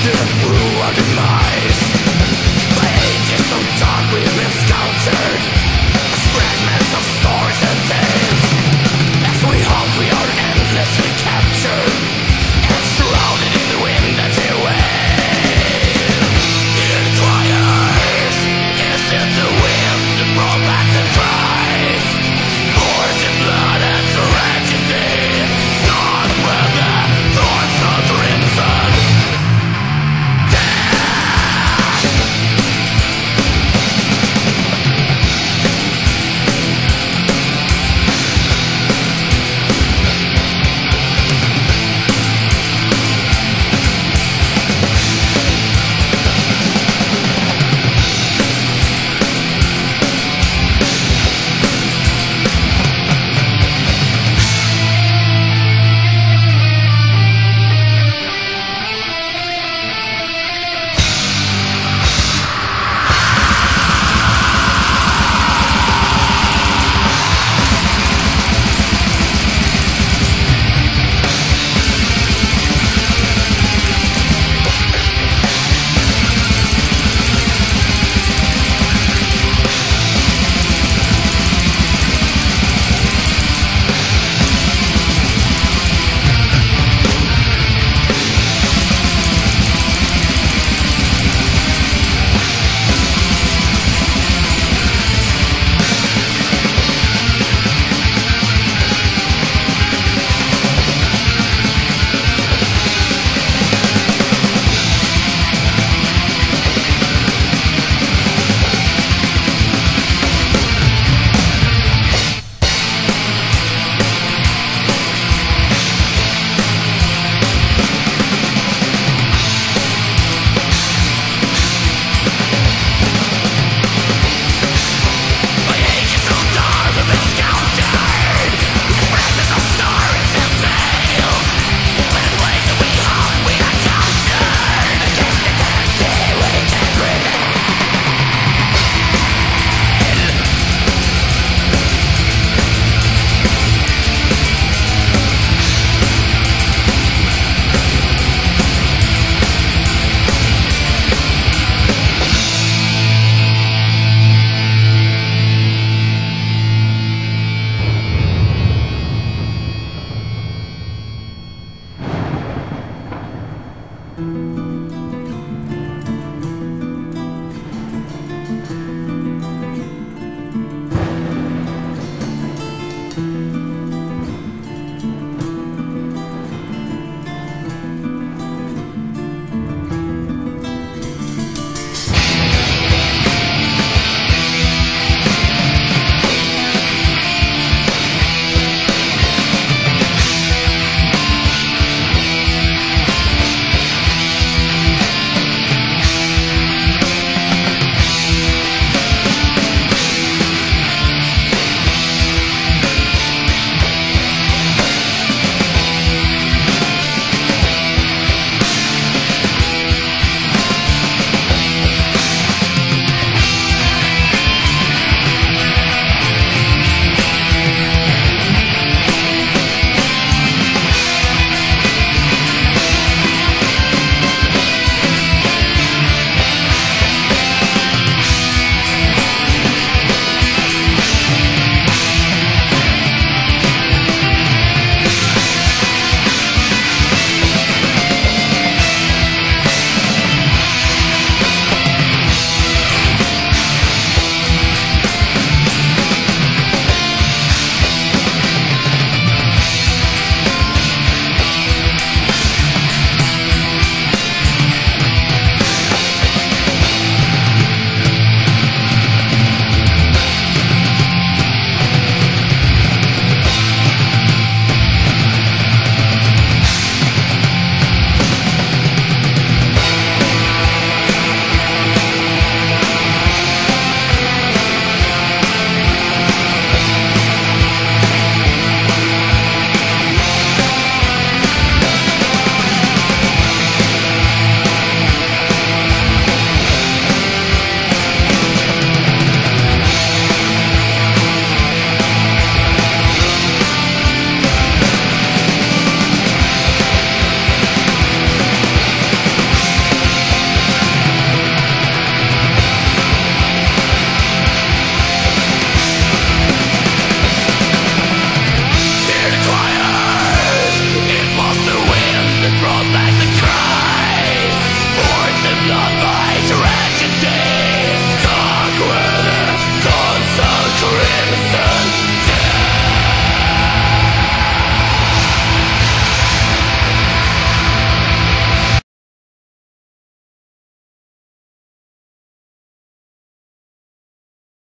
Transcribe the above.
through our demise By ages of time we've been scouted